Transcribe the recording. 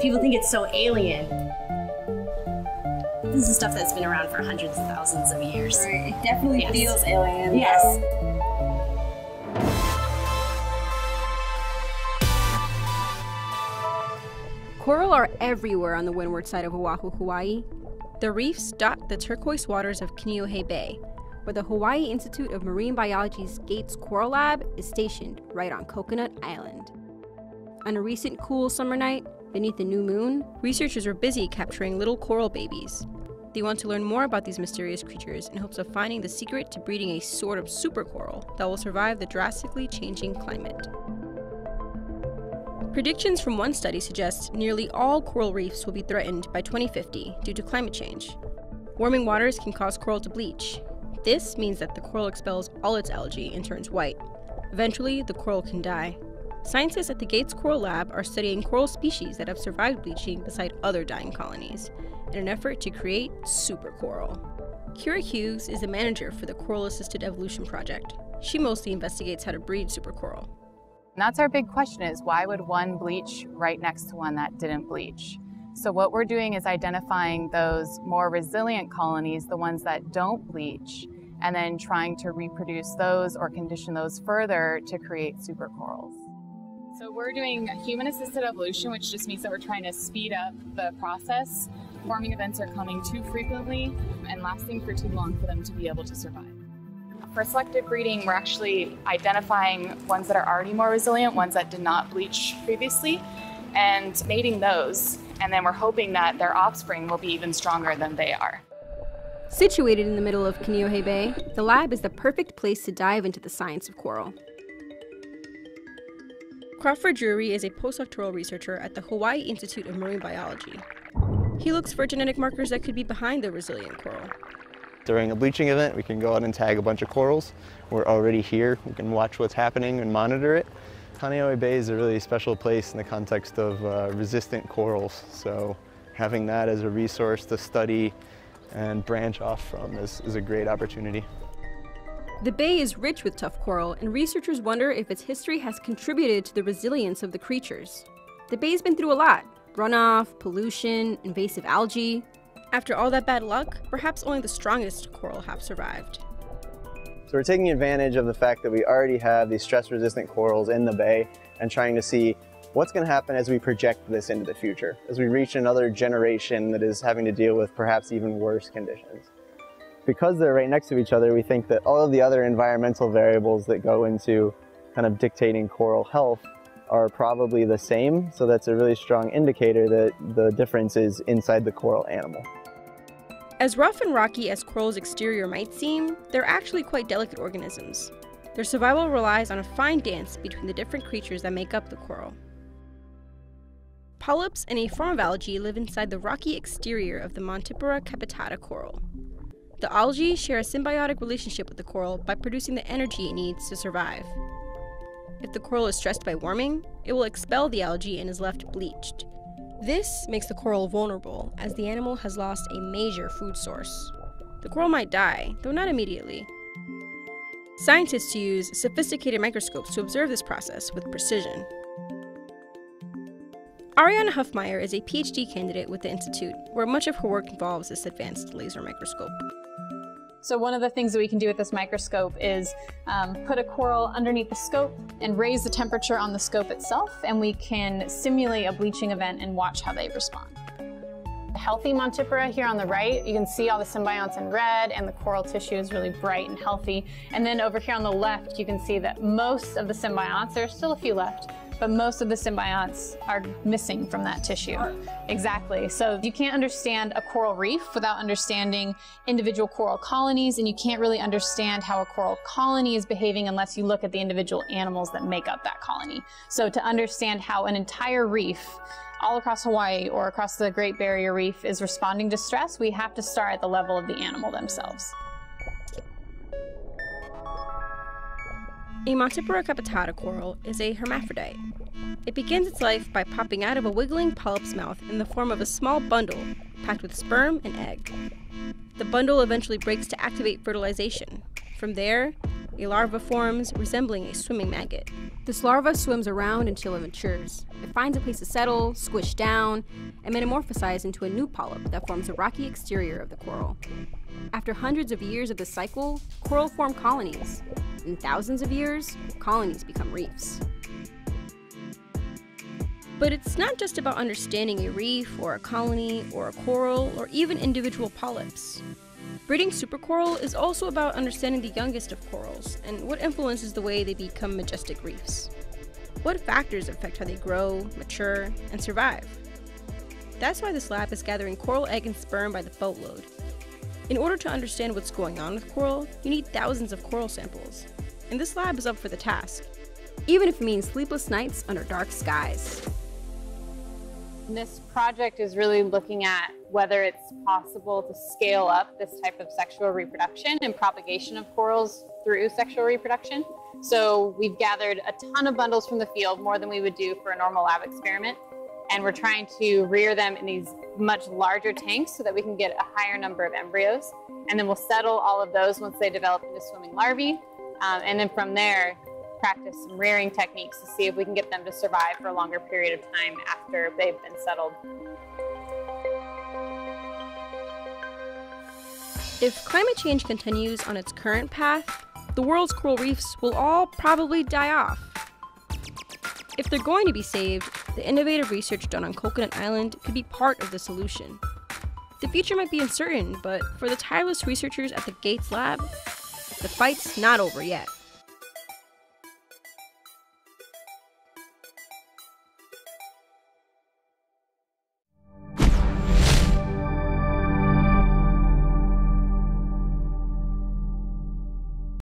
People think it's so alien. This is stuff that's been around for hundreds of thousands of years. Right. It definitely Yes. feels alien. Yes. Coral are everywhere on the windward side of Oahu, Hawaii. The reefs dot the turquoise waters of Kaneohe Bay, where the Hawaii Institute of Marine Biology's Gates Coral Lab is stationed right on Coconut Island. On a recent cool summer night, beneath the new moon, researchers were busy capturing little coral babies. They want to learn more about these mysterious creatures in hopes of finding the secret to breeding a sort of super coral that will survive the drastically changing climate. Predictions from one study suggest nearly all coral reefs will be threatened by 2050 due to climate change. Warming waters can cause coral to bleach. This means that the coral expels all its algae and turns white. Eventually, the coral can die. Scientists at the Gates Coral Lab are studying coral species that have survived bleaching beside other dying colonies in an effort to create super coral. Kira Hughes is the manager for the Coral Assisted Evolution Project. She mostly investigates how to breed super coral. And that's our big question is why would one bleach right next to one that didn't bleach? So what we're doing is identifying those more resilient colonies, the ones that don't bleach, and then trying to reproduce those or condition those further to create supercorals. So we're doing human-assisted evolution, which just means that we're trying to speed up the process. Forming events are coming too frequently and lasting for too long for them to be able to survive. For selective breeding, we're actually identifying ones that are already more resilient, ones that did not bleach previously, and mating those. And then we're hoping that their offspring will be even stronger than they are. Situated in the middle of Kaneohe Bay, the lab is the perfect place to dive into the science of coral. Crawford Drury is a postdoctoral researcher at the Hawaii Institute of Marine Biology. He looks for genetic markers that could be behind the resilient coral. During a bleaching event, we can go out and tag a bunch of corals. We're already here. We can watch what's happening and monitor it. Kaneohe Bay is a really special place in the context of uh, resistant corals. So having that as a resource to study and branch off from is, is a great opportunity. The bay is rich with tough coral, and researchers wonder if its history has contributed to the resilience of the creatures. The bay's been through a lot runoff, pollution, invasive algae. After all that bad luck, perhaps only the strongest coral have survived. So we're taking advantage of the fact that we already have these stress-resistant corals in the bay and trying to see what's going to happen as we project this into the future, as we reach another generation that is having to deal with perhaps even worse conditions. Because they're right next to each other, we think that all of the other environmental variables that go into kind of dictating coral health are probably the same, so that's a really strong indicator that the difference is inside the coral animal. As rough and rocky as coral's exterior might seem, they're actually quite delicate organisms. Their survival relies on a fine dance between the different creatures that make up the coral. Polyps and a form of algae live inside the rocky exterior of the Montipora capitata coral. The algae share a symbiotic relationship with the coral by producing the energy it needs to survive. If the coral is stressed by warming, it will expel the algae and is left bleached. This makes the coral vulnerable, as the animal has lost a major food source. The coral might die, though not immediately. Scientists use sophisticated microscopes to observe this process with precision. Ariana Huffmyer is a PhD candidate with the Institute, where much of her work involves this advanced laser microscope. So one of the things that we can do with this microscope is um, put a coral underneath the scope and raise the temperature on the scope itself, and we can simulate a bleaching event and watch how they respond. The healthy Montipora here on the right, you can see all the symbionts in red and the coral tissue is really bright and healthy. And then over here on the left, you can see that most of the symbionts, there's still a few left, but most of the symbionts are missing from that tissue. Exactly. So you can't understand a coral reef without understanding individual coral colonies, and you can't really understand how a coral colony is behaving unless you look at the individual animals that make up that colony. So to understand how an entire reef all across Hawaii or across the Great Barrier Reef is responding to stress, we have to start at the level of the animal themselves. A Montipora capitata coral is a hermaphrodite. It begins its life by popping out of a wiggling polyp's mouth in the form of a small bundle packed with sperm and egg. The bundle eventually breaks to activate fertilization. From there, a larva forms resembling a swimming maggot. This larva swims around until it matures. It finds a place to settle, squish down, and metamorphosize into a new polyp that forms the rocky exterior of the coral. After hundreds of years of this cycle, coral form colonies. In thousands of years, colonies become reefs. But it's not just about understanding a reef or a colony or a coral or even individual polyps. Breeding supercoral is also about understanding the youngest of corals and what influences the way they become majestic reefs. What factors affect how they grow, mature, and survive? That's why this lab is gathering coral egg and sperm by the boatload. In order to understand what's going on with coral, you need thousands of coral samples, and this lab is up for the task, even if it means sleepless nights under dark skies. This project is really looking at whether it's possible to scale up this type of sexual reproduction and propagation of corals through sexual reproduction. So we've gathered a ton of bundles from the field, more than we would do for a normal lab experiment. And we're trying to rear them in these much larger tanks so that we can get a higher number of embryos. And then we'll settle all of those once they develop into swimming larvae. Um, and then from there, practice some rearing techniques to see if we can get them to survive for a longer period of time after they've been settled. If climate change continues on its current path, the world's coral reefs will all probably die off. If they're going to be saved, the innovative research done on Coconut Island could be part of the solution. The future might be uncertain, but for the tireless researchers at the Gates Lab, the fight's not over yet.